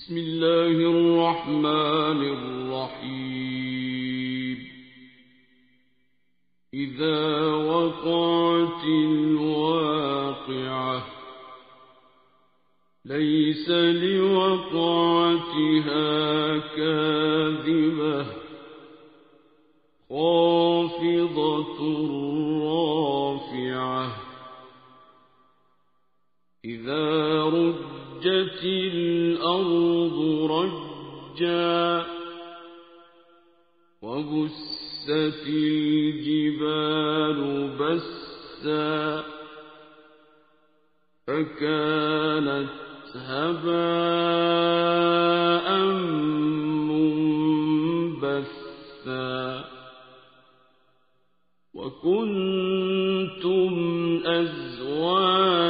بسم الله الرحمن الرحيم. إذا وقعت الواقعة ليس لوقعتها كاذبة خافضة رافعة. إذا رجت الأرض رجا وبست الجبال بسا فكانت هباء منبثا وكنتم أزواجا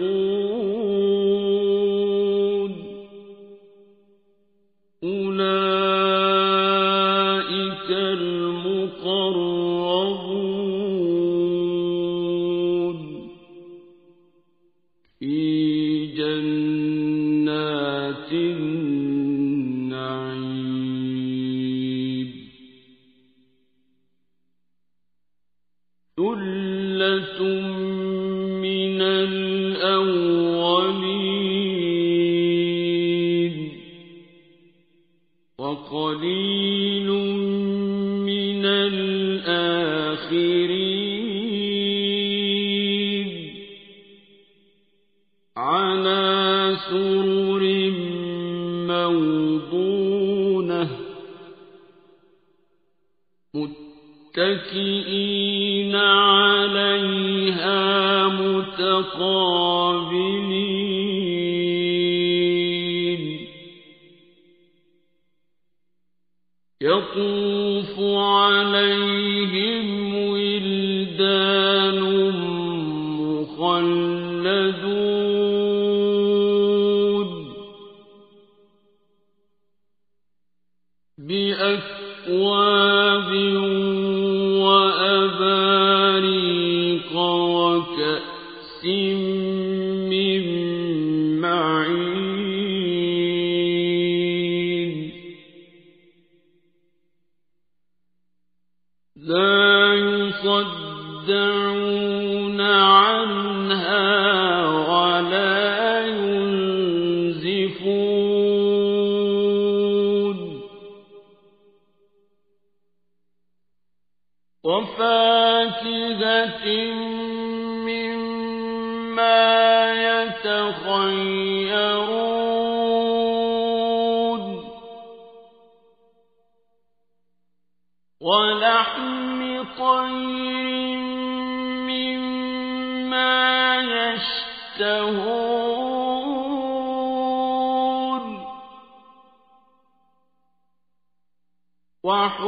أولئك المقربون. في جنات النعيم. ثلة يطوف عليهم ولدان مخلدون.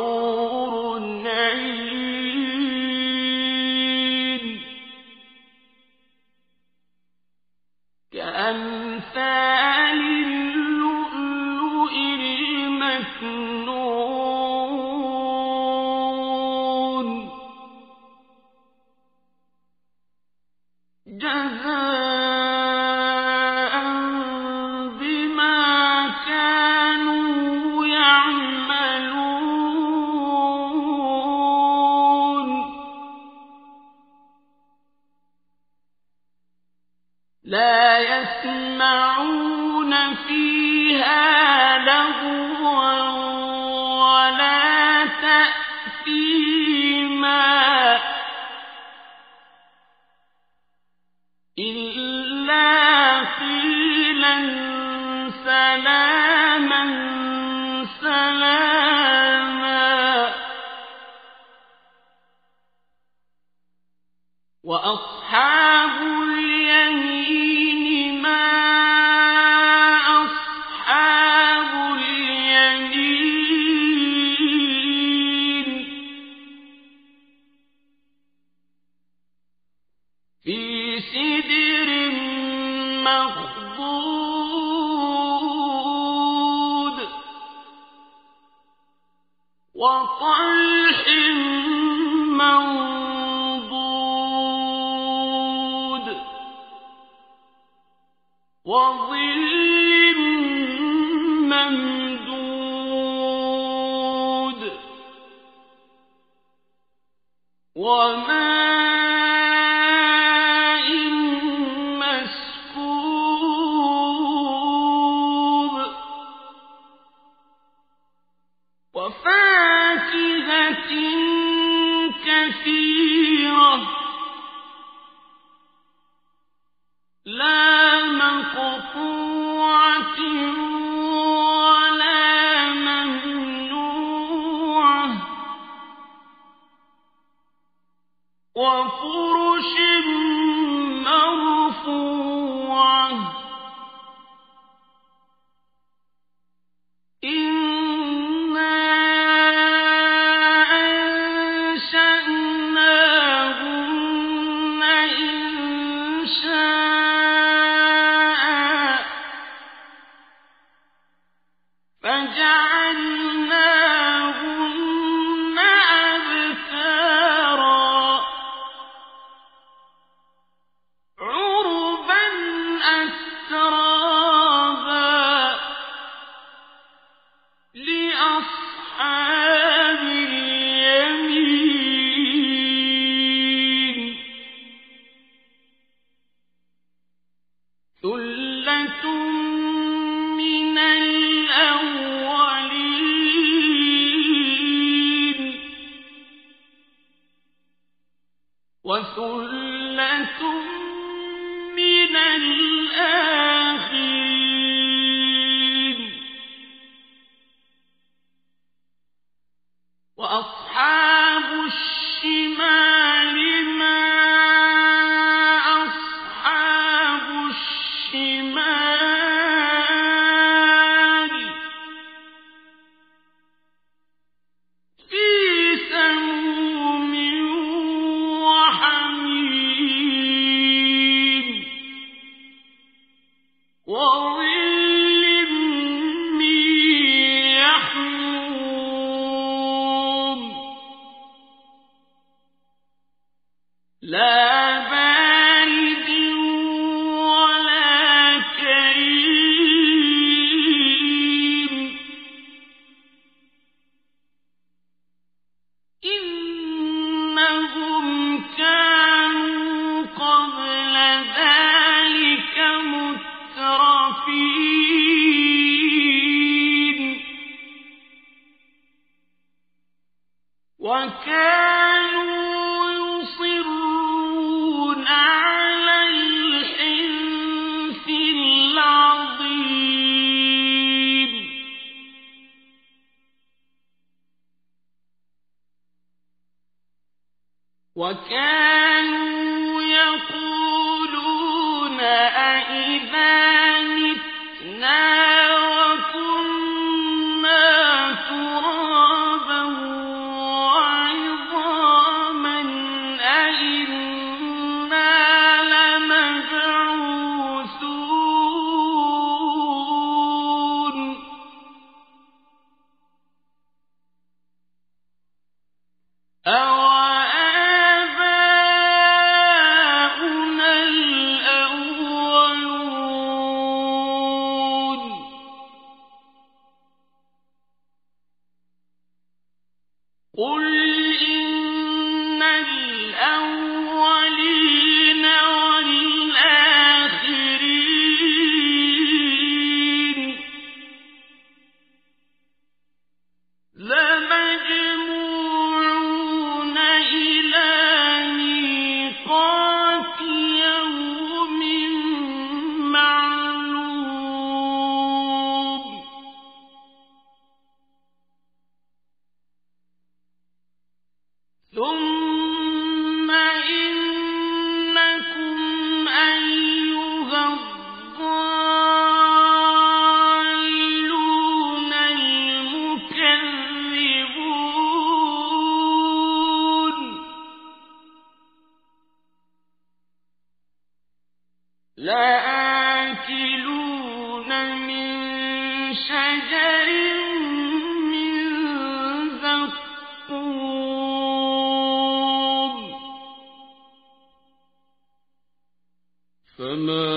وحور عين فيها ولا تأثيما إلا قيلا سلاما سلاما. وأصحاب في سدر مخضود وطلح منضود وظل ممدود ومن وفاكهة وثلة من الآخرين الله فما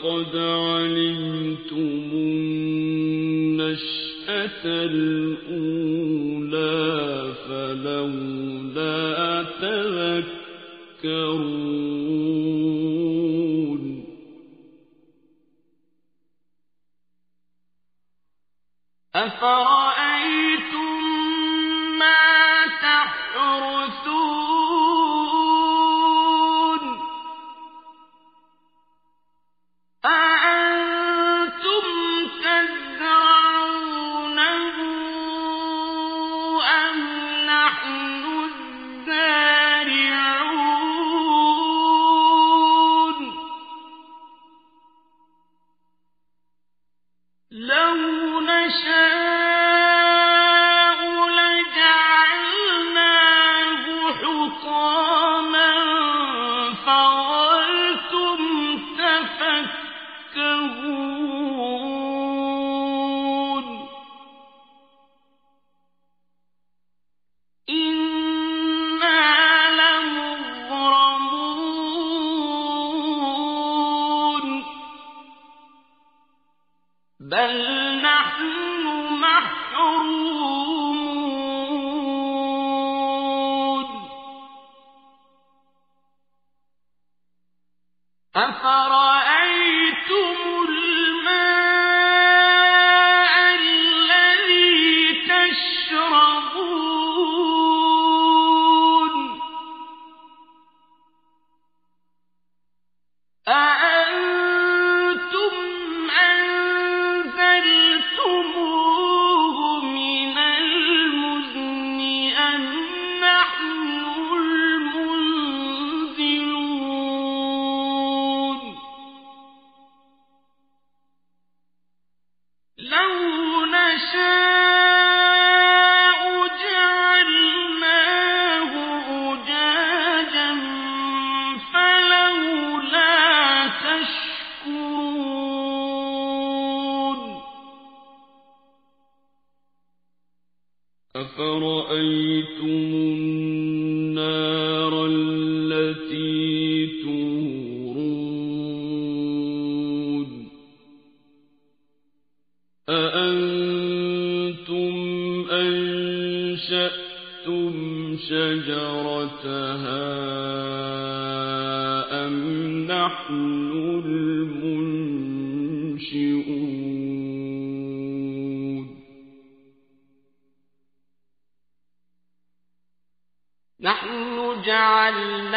لقد علمتم النشأة الأولى. أفرأيتم النار التي تورون أأنتم أنشأتم شجرتها أم نحن نحن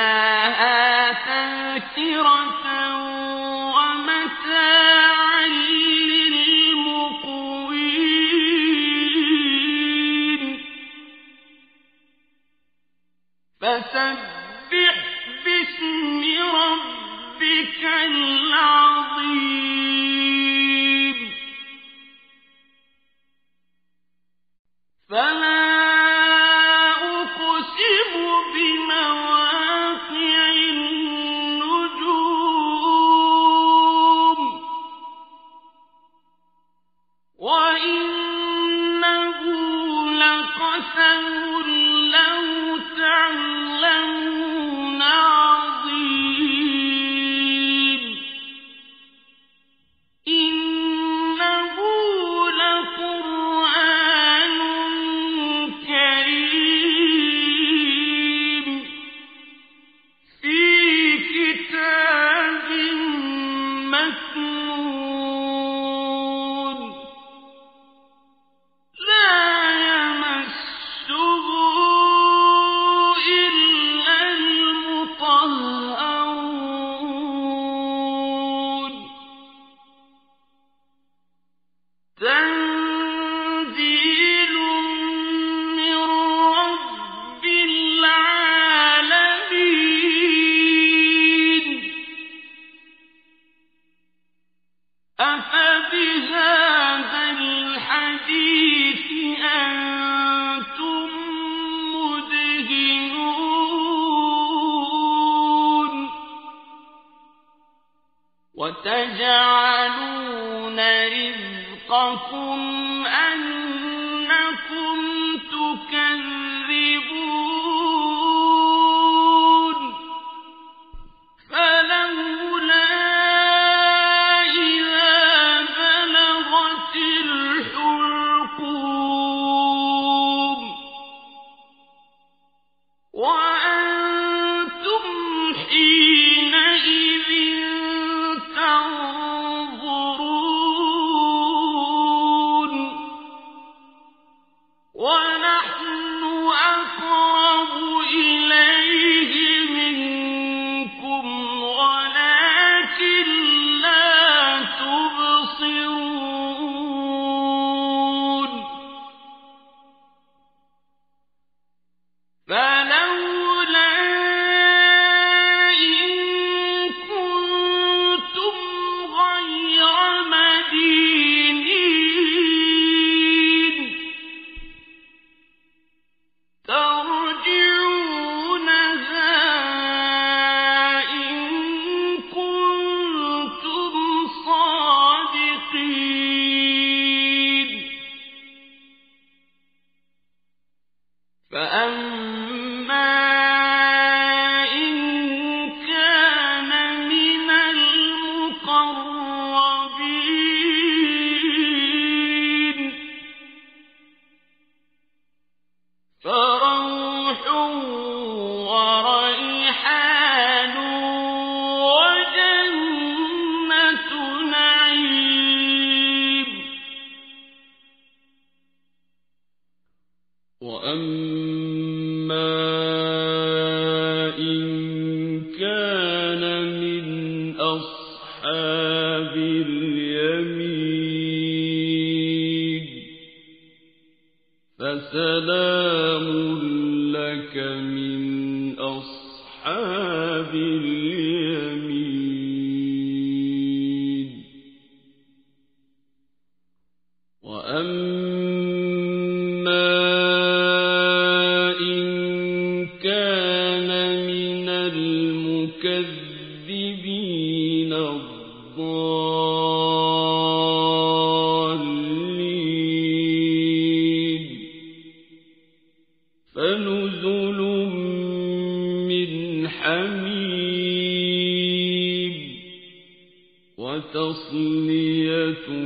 لَّكَ مِنْ أَصْحَابِ الْيَمِينِ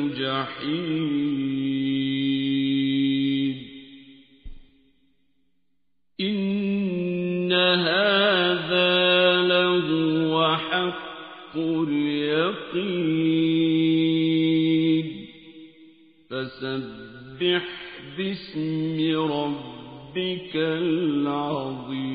وَتَصْلِيَةُ جَحِيمٍ هذا لهو حق اليقين. فسبح باسم ربك العظيم.